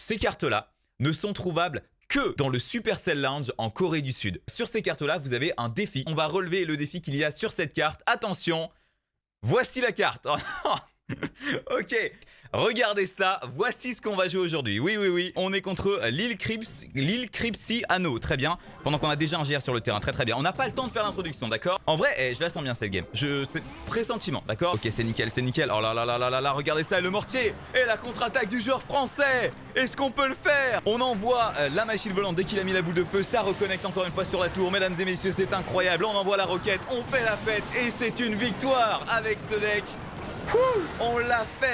ces cartes-là ne sont trouvables que dans le Supercell Lounge en Corée du Sud. Sur ces cartes-là, vous avez un défi. On va relever le défi qu'il y a sur cette carte. Attention, voici la carte. ok, regardez ça, voici ce qu'on va jouer aujourd'hui. Oui, oui, oui, on est contre l'île Crips, l'île Anno, très bien. Pendant qu'on a déjà un GR sur le terrain, très très bien. On n'a pas le temps de faire l'introduction, d'accord? En vrai, eh, je la sens bien cette game. Je, c'est pressentiment, d'accord? Ok, c'est nickel, c'est nickel. Oh là là là là là là, regardez ça, le mortier et la contre-attaque du joueur français. Est-ce qu'on peut le faire? On envoie euh, la machine volante dès qu'il a mis la boule de feu, ça reconnecte encore une fois sur la tour. Mesdames et messieurs, c'est incroyable. On envoie la roquette, on fait la fête et c'est une victoire avec ce deck. On l'a fait